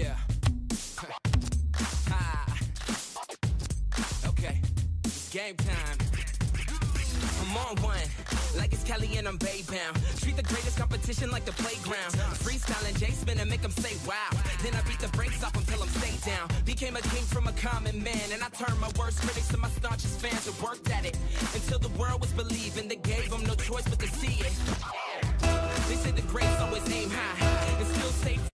Yeah. ah. Okay. It's game time. I'm on one, like it's Kelly and I'm Bay bound. Treat the greatest competition like the playground. Freestyling J spin and make them say wow. Then I beat the brakes off until I'm stay down. Became a king from a common man, and I turned my worst critics to my staunchest fans and worked at it until the world was believing. They gave them no choice but to see it. They say the greats always aim high and still stay.